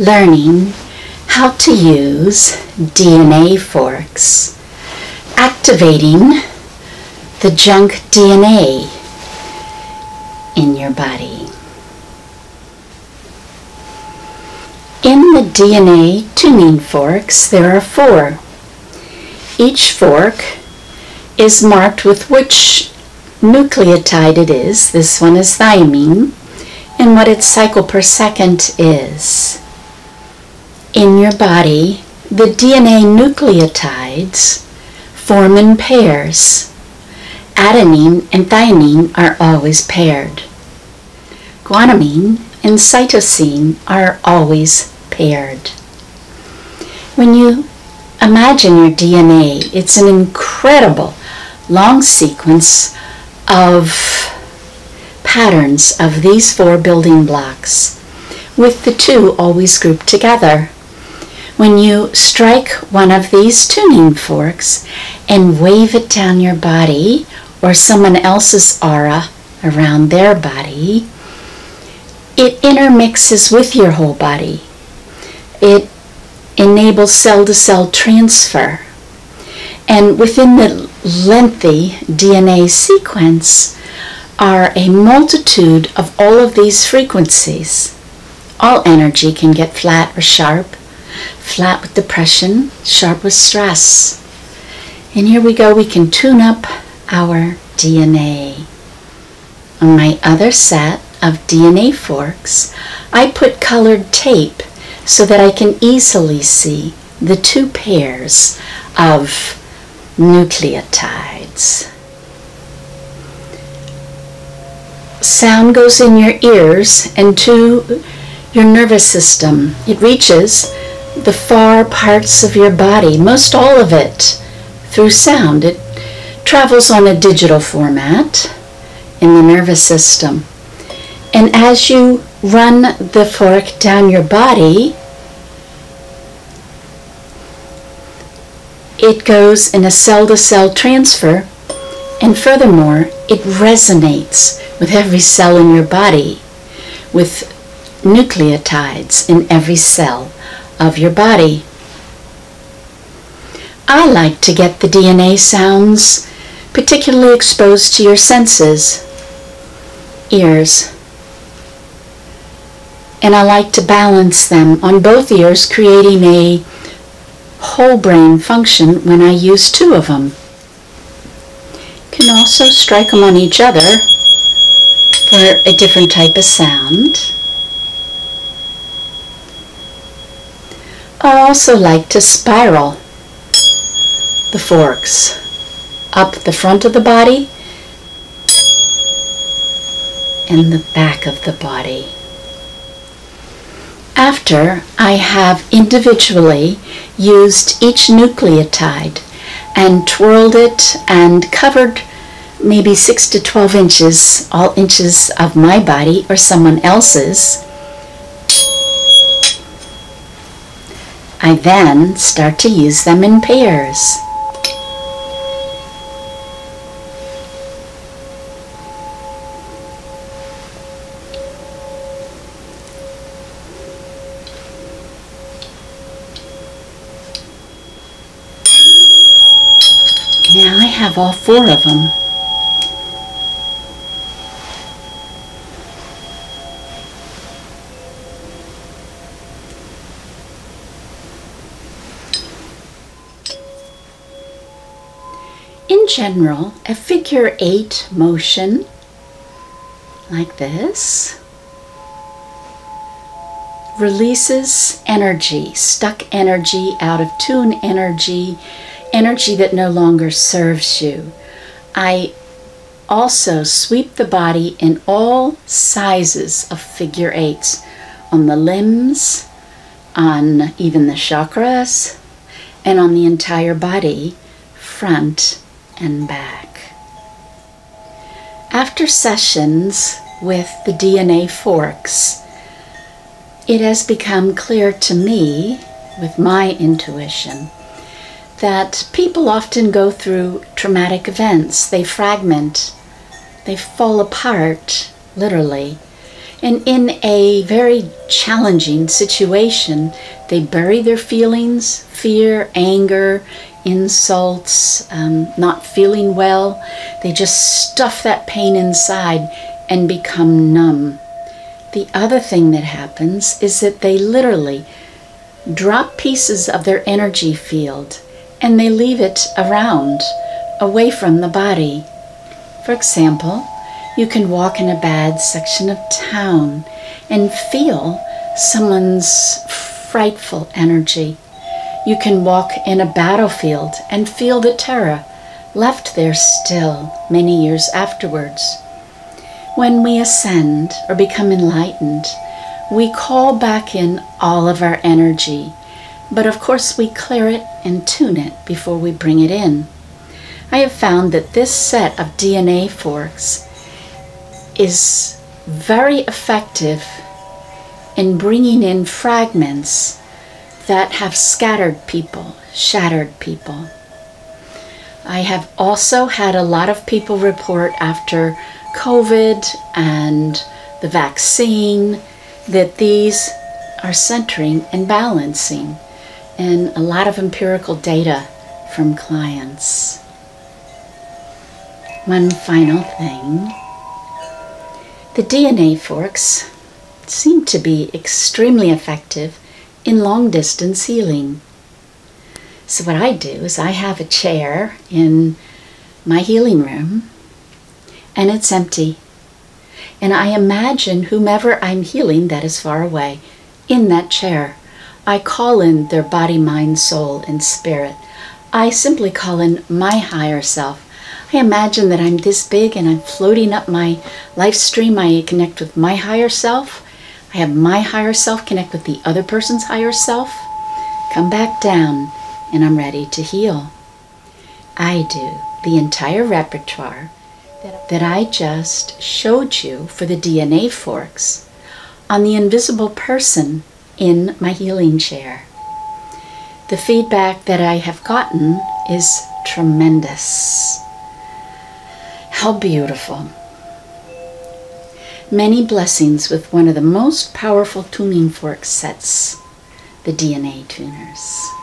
learning how to use DNA forks, activating the junk DNA in your body. In the DNA tuning forks, there are four. Each fork is marked with which nucleotide it is. This one is thymine, and what its cycle per second is. In your body, the DNA nucleotides form in pairs. Adenine and thymine are always paired. Guanine and cytosine are always paired. When you imagine your DNA, it's an incredible long sequence of patterns of these four building blocks, with the two always grouped together. When you strike one of these tuning forks and wave it down your body or someone else's aura around their body, it intermixes with your whole body. It enables cell to cell transfer. And within the lengthy DNA sequence are a multitude of all of these frequencies. All energy can get flat or sharp, flat with depression, sharp with stress. And here we go, we can tune up our DNA. On my other set of DNA forks, I put colored tape so that I can easily see the two pairs of nucleotides. Sound goes in your ears and to your nervous system. It reaches the far parts of your body, most all of it, through sound. It travels on a digital format in the nervous system. And as you run the fork down your body, it goes in a cell to cell transfer, and furthermore, it resonates with every cell in your body, with nucleotides in every cell of your body. I like to get the DNA sounds particularly exposed to your senses, ears, and I like to balance them on both ears, creating a whole brain function when I use two of them. Can also strike them on each other for a different type of sound. I also like to spiral the forks up the front of the body and the back of the body. After I have individually used each nucleotide and twirled it and covered maybe 6 to 12 inches, all inches of my body or someone else's, I then start to use them in pairs. Now I have all four of them. In general, a figure eight motion like this releases energy, stuck energy, out of tune energy, energy that no longer serves you. I also sweep the body in all sizes of figure eights on the limbs, on even the chakras, and on the entire body, front and back. After sessions with the DNA forks, it has become clear to me, with my intuition, that people often go through traumatic events. They fragment, they fall apart, literally, And in a very challenging situation, they bury their feelings fear, anger, insults, um, not feeling well. They just stuff that pain inside and become numb. The other thing that happens is that they literally drop pieces of their energy field and they leave it around, away from the body. For example, you can walk in a bad section of town and feel someone's frightful energy. You can walk in a battlefield and feel the terror left there still many years afterwards. When we ascend or become enlightened, we call back in all of our energy, but of course we clear it and tune it before we bring it in. I have found that this set of DNA forks is very effective in bringing in fragments that have scattered people, shattered people. I have also had a lot of people report after COVID and the vaccine that these are centering and balancing, and a lot of empirical data from clients. One final thing the DNA forks seem to be extremely effective in long distance healing. So, what I do is I have a chair in my healing room and it's empty. And I imagine whomever I'm healing that is far away in that chair. I call in their body, mind, soul, and spirit. I simply call in my higher self. I imagine that I'm this big and I'm floating up my life stream. I connect with my higher self. I have my higher self connect with the other person's higher self. Come back down and I'm ready to heal. I do the entire repertoire that I just showed you for the DNA forks on the invisible person in my healing chair. The feedback that I have gotten is tremendous. How beautiful. Many blessings with one of the most powerful tuning fork sets, the DNA tuners.